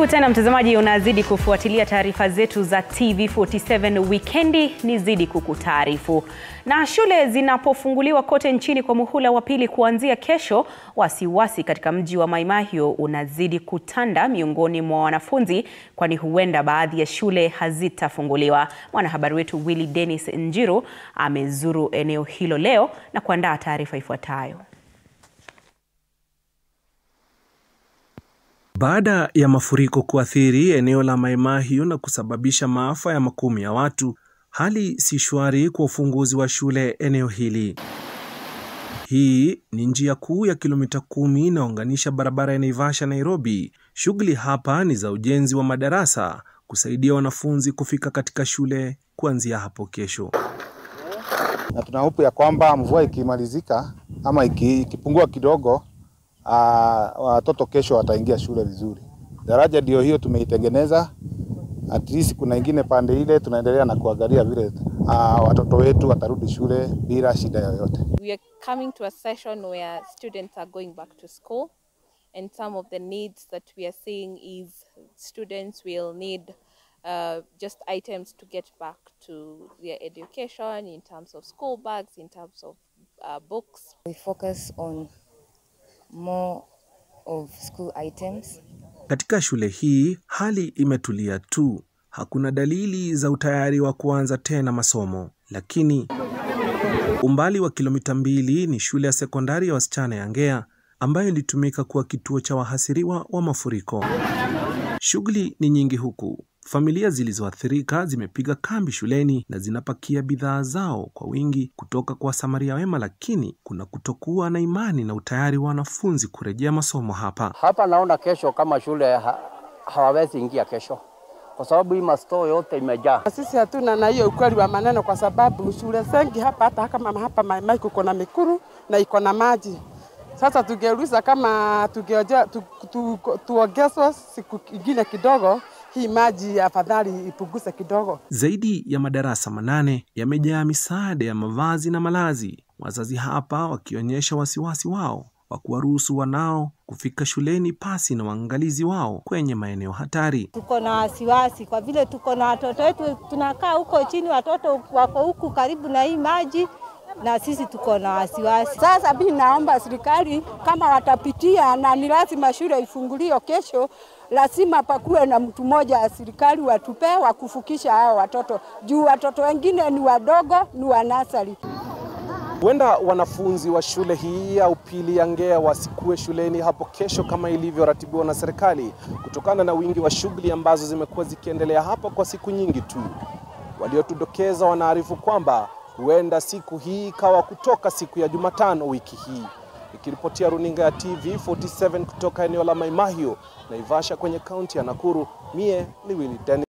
Karibu tena mtazamaji, unazidi kufuatilia taarifa zetu za TV47 wikendi, ni zidi kukutaarifu. Na shule zinapofunguliwa kote nchini kwa muhula wa pili kuanzia kesho, wasiwasi katika mji wa Maimahio unazidi kutanda miongoni mwa wanafunzi, kwani huenda baadhi ya shule hazitafunguliwa. Mwanahabari wetu Willy Dennis Njiru amezuru eneo hilo leo na kuandaa taarifa ifuatayo. Baada ya mafuriko kuathiri eneo la Mai Mahiu na kusababisha maafa ya makumi ya watu, hali si shwari kwa ufunguzi wa shule eneo hili. Hii ni njia kuu ya kilomita kumi inayounganisha barabara ya Naivasha Nairobi. Shughuli hapa ni za ujenzi wa madarasa kusaidia wanafunzi kufika katika shule kuanzia hapo kesho. Na tuna ya kwamba mvua ikimalizika ama ikipungua kidogo watoto kesho wataingia shule vizuri. Daraja ndio hiyo tumeitengeneza, at least kuna ingine pande ile tunaendelea na kuangalia vile uh, watoto wetu watarudi shule bila shida yoyote. We are coming to a session where students are going back to school and some of the needs that we are seeing is students will need uh, just items to get back to their education in terms of school bags, in terms of uh, books. We focus on more of school items. Katika shule hii hali imetulia tu, hakuna dalili za utayari wa kuanza tena masomo, lakini umbali wa kilomita mbili ni shule ya sekondari ya wasichana ya Ngea ambayo ilitumika kuwa kituo cha wahasiriwa wa mafuriko. Shughuli ni nyingi huku familia zilizoathirika zimepiga kambi shuleni na zinapakia bidhaa zao kwa wingi kutoka kwa Samaria wema, lakini kuna kutokuwa na imani na utayari wa wanafunzi kurejea masomo hapa. Hapa naona kesho kama shule ha hawawezi ingia kesho kwa sababu hii masto yote imejaa. Sisi hatuna na hiyo ukweli wa maneno, kwa sababu shule zengi hapa hata kama hapa Maimai kuko na mikuru na iko na maji. Sasa tungeuliza kama tungeongezwa tu, tu, tu, siku ingine kidogo hii maji afadhali ipunguze kidogo. Zaidi ya madarasa manane yamejaa misaada ya mavazi na malazi, wazazi hapa wakionyesha wasiwasi wao wa kuwaruhusu wanao kufika shuleni pasi na waangalizi wao kwenye maeneo hatari. Tuko na wasiwasi kwa vile tuko na watoto wetu, tunakaa huko chini, watoto wako huku karibu na hii maji na sisi tuko na wasiwasi. Sasa mi naomba serikali kama watapitia, na ni lazima shule ifungulio kesho, lazima pakuwe na mtu mmoja wa serikali watupe wa kufukisha hao watoto, juu watoto wengine ni wadogo, ni wa nasari. Huenda wanafunzi wa shule hii ya upili ya Ngea wasikue shuleni hapo kesho kama ilivyoratibiwa na serikali kutokana na wingi wa shughuli ambazo zimekuwa zikiendelea hapa kwa siku nyingi tu. Waliotudokeza wanaarifu kwamba huenda siku hii ikawa kutoka siku ya Jumatano wiki hii. Ikiripotia runinga ya TV 47 kutoka eneo la maimahio na Naivasha kwenye kaunti ya Nakuru, mie ni Willy Dennis.